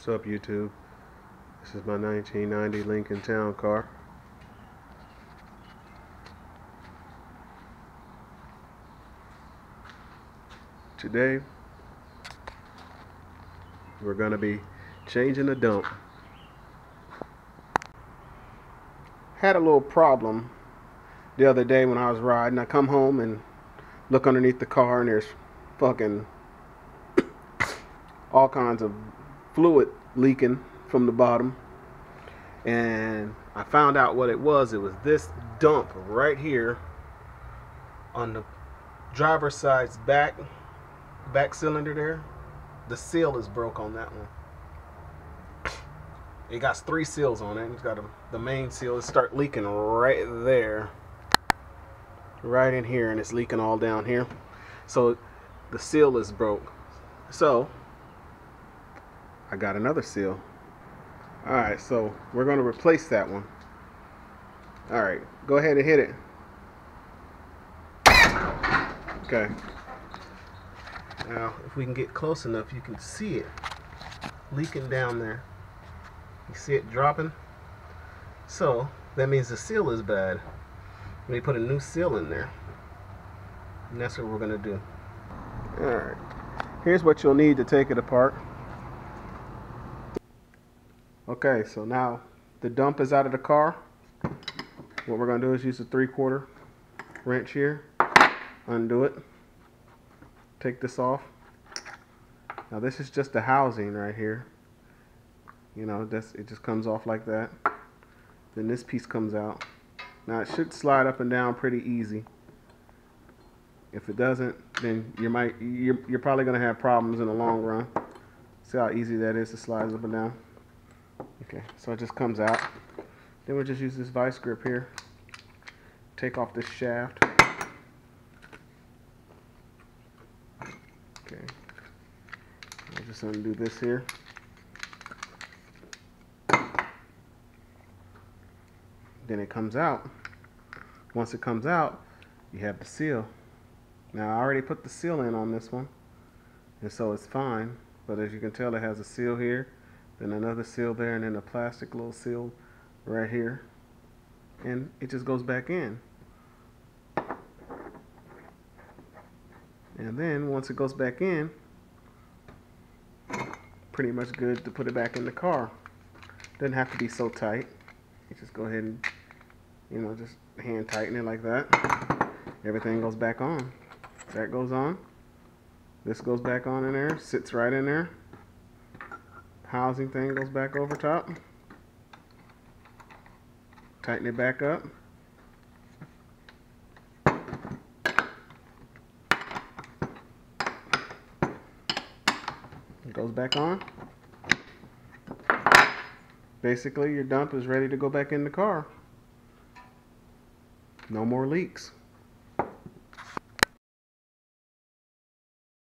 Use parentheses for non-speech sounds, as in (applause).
What's up YouTube? This is my 1990 Lincoln Town Car. Today we're going to be changing the dump. Had a little problem the other day when I was riding. I come home and look underneath the car and there's fucking (coughs) all kinds of fluid leaking from the bottom. And I found out what it was. It was this dump right here on the driver's side's back back cylinder there. The seal is broke on that one. It got three seals on it. It's got a, the main seal. It start leaking right there. Right in here and it's leaking all down here. So the seal is broke. So I got another seal. Alright, so we're going to replace that one. Alright, go ahead and hit it. Okay. Now, if we can get close enough, you can see it leaking down there. You see it dropping? So, that means the seal is bad. We put a new seal in there. And that's what we're going to do. Alright. Here's what you'll need to take it apart. Okay, so now the dump is out of the car. What we're going to do is use a three-quarter wrench here. Undo it. Take this off. Now this is just the housing right here. You know, that's it just comes off like that. Then this piece comes out. Now it should slide up and down pretty easy. If it doesn't, then you might you're, you're probably gonna have problems in the long run. See how easy that is to slide up and down. Okay, so it just comes out. Then we'll just use this vice grip here. Take off this shaft. Okay. I'll just undo this here. Then it comes out. Once it comes out, you have the seal. Now I already put the seal in on this one, and so it's fine. But as you can tell, it has a seal here, then another seal there, and then a plastic little seal right here. And it just goes back in. And then once it goes back in, pretty much good to put it back in the car. Doesn't have to be so tight. You just go ahead and, you know, just hand tighten it like that. Everything goes back on. That goes on. This goes back on in there, sits right in there. Housing thing goes back over top. Tighten it back up. It goes back on. Basically, your dump is ready to go back in the car. No more leaks.